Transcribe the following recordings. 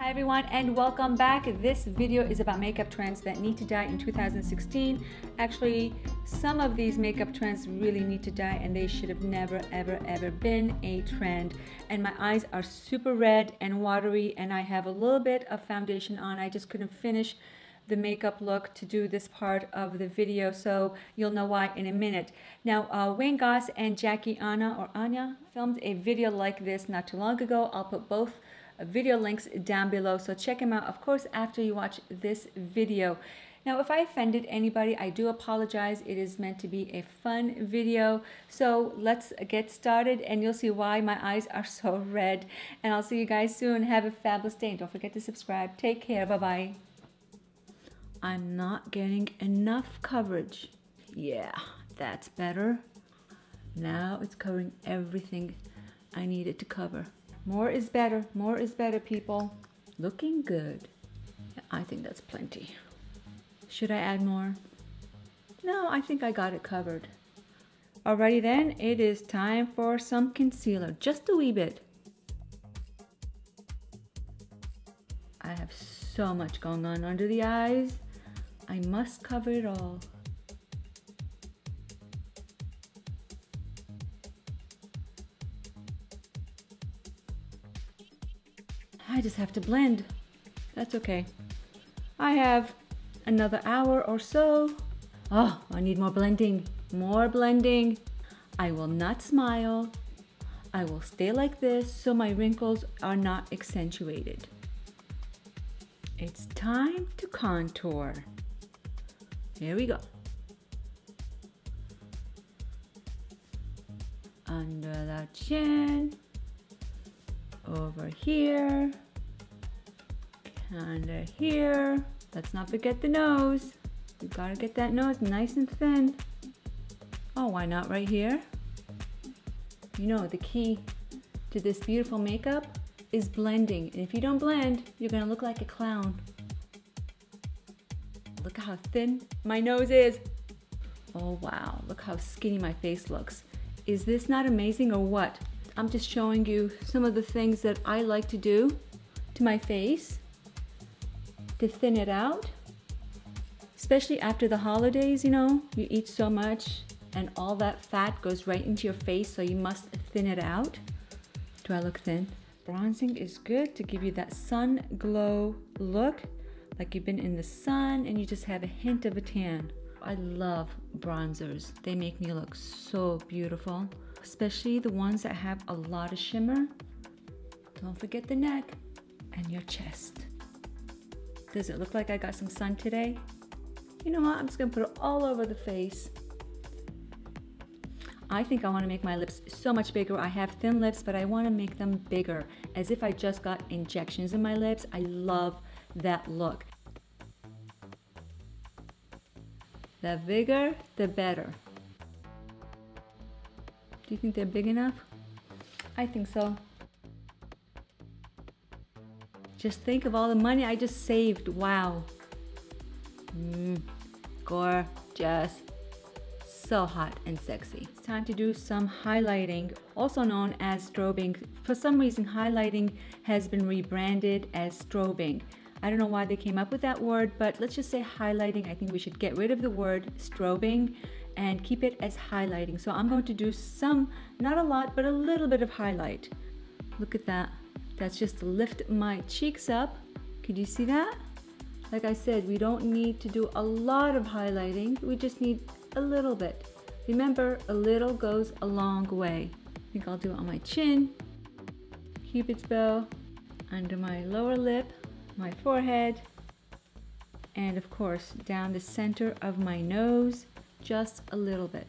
Hi everyone and welcome back. This video is about makeup trends that need to die in 2016. Actually, some of these makeup trends really need to die and they should have never ever ever been a trend. And my eyes are super red and watery and I have a little bit of foundation on. I just couldn't finish the makeup look to do this part of the video so you'll know why in a minute. Now uh, Wayne Goss and Jackie Anna or Anya filmed a video like this not too long ago. I'll put both video links down below. So check them out, of course, after you watch this video. Now, if I offended anybody, I do apologize. It is meant to be a fun video. So let's get started and you'll see why my eyes are so red. And I'll see you guys soon. Have a fabulous day. Don't forget to subscribe. Take care. Bye-bye. I'm not getting enough coverage. Yeah, that's better. Now it's covering everything I needed to cover. More is better. More is better, people. Looking good. I think that's plenty. Should I add more? No, I think I got it covered. Alrighty then, it is time for some concealer. Just a wee bit. I have so much going on under the eyes. I must cover it all. I just have to blend. That's okay. I have another hour or so. Oh, I need more blending. More blending. I will not smile. I will stay like this so my wrinkles are not accentuated. It's time to contour. Here we go. Under the chin, over here, under here. Let's not forget the nose. You gotta get that nose nice and thin. Oh, why not right here? You know, the key to this beautiful makeup is blending. And if you don't blend, you're gonna look like a clown. Look how thin my nose is. Oh wow, look how skinny my face looks. Is this not amazing or what? I'm just showing you some of the things that I like to do to my face to thin it out. Especially after the holidays, you know, you eat so much and all that fat goes right into your face, so you must thin it out. Do I look thin? Bronzing is good to give you that sun glow look, like you've been in the sun and you just have a hint of a tan. I love bronzers. They make me look so beautiful especially the ones that have a lot of shimmer. Don't forget the neck and your chest. Does it look like I got some sun today? You know what, I'm just gonna put it all over the face. I think I wanna make my lips so much bigger. I have thin lips, but I wanna make them bigger, as if I just got injections in my lips. I love that look. The bigger, the better. Do you think they're big enough? I think so. Just think of all the money I just saved. Wow. Mm, gorgeous. So hot and sexy. It's time to do some highlighting, also known as strobing. For some reason, highlighting has been rebranded as strobing. I don't know why they came up with that word, but let's just say highlighting. I think we should get rid of the word strobing and keep it as highlighting. So I'm going to do some, not a lot, but a little bit of highlight. Look at that. That's just to lift my cheeks up. Could you see that? Like I said, we don't need to do a lot of highlighting. We just need a little bit. Remember, a little goes a long way. I think I'll do it on my chin, cupid's bow, under my lower lip, my forehead, and of course down the center of my nose just a little bit.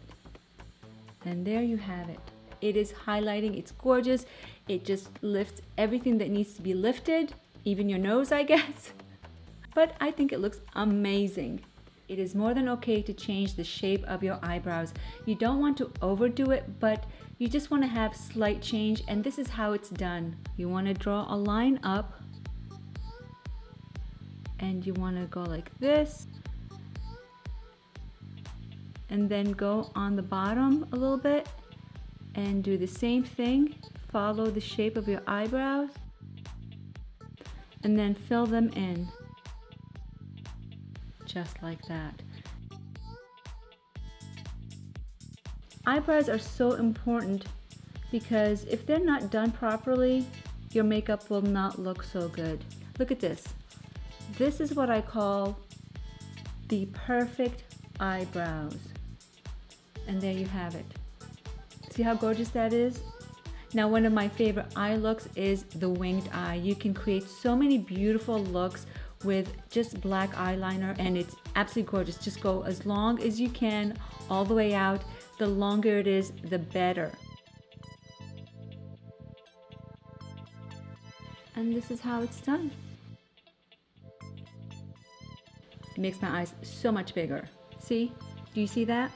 And there you have it. It is highlighting, it's gorgeous. It just lifts everything that needs to be lifted, even your nose, I guess. But I think it looks amazing. It is more than okay to change the shape of your eyebrows. You don't want to overdo it, but you just want to have slight change, and this is how it's done. You want to draw a line up, and you want to go like this, and then go on the bottom a little bit and do the same thing follow the shape of your eyebrows and then fill them in. Just like that. Eyebrows are so important because if they're not done properly, your makeup will not look so good. Look at this. This is what I call the perfect eyebrows. And there you have it. See how gorgeous that is? Now one of my favorite eye looks is the winged eye. You can create so many beautiful looks with just black eyeliner and it's absolutely gorgeous. Just go as long as you can all the way out. The longer it is, the better. And this is how it's done. Makes my eyes so much bigger. See? Do you see that?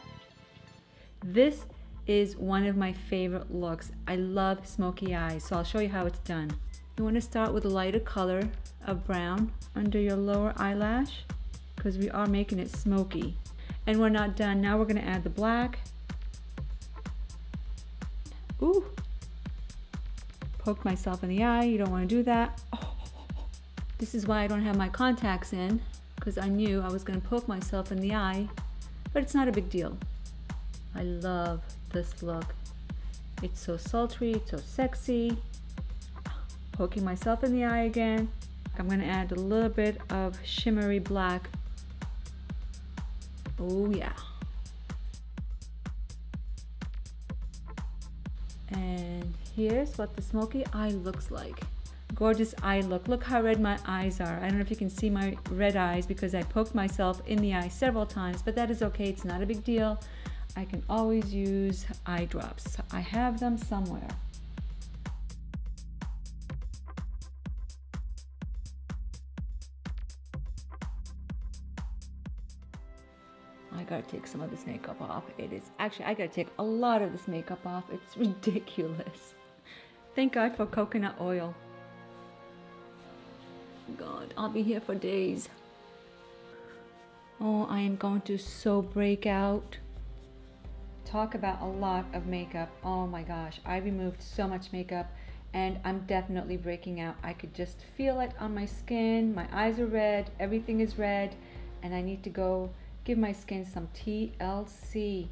This is one of my favorite looks. I love smoky eyes, so I'll show you how it's done. You want to start with a lighter color of brown under your lower eyelash because we are making it smoky. And we're not done. Now we're going to add the black. Ooh. Poke myself in the eye. You don't want to do that. Oh. This is why I don't have my contacts in because I knew I was going to poke myself in the eye, but it's not a big deal. I love this look. It's so sultry, it's so sexy. Poking myself in the eye again. I'm gonna add a little bit of shimmery black. Oh yeah. And here's what the smoky eye looks like. Gorgeous eye look. Look how red my eyes are. I don't know if you can see my red eyes because I poked myself in the eye several times, but that is okay. It's not a big deal. I can always use eye drops. I have them somewhere. I gotta take some of this makeup off. It is actually, I gotta take a lot of this makeup off. It's ridiculous. Thank God for coconut oil. God, I'll be here for days. Oh, I am going to so break out talk about a lot of makeup. Oh my gosh, I removed so much makeup and I'm definitely breaking out. I could just feel it on my skin. My eyes are red, everything is red, and I need to go give my skin some TLC.